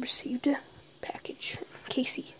received a package from Casey.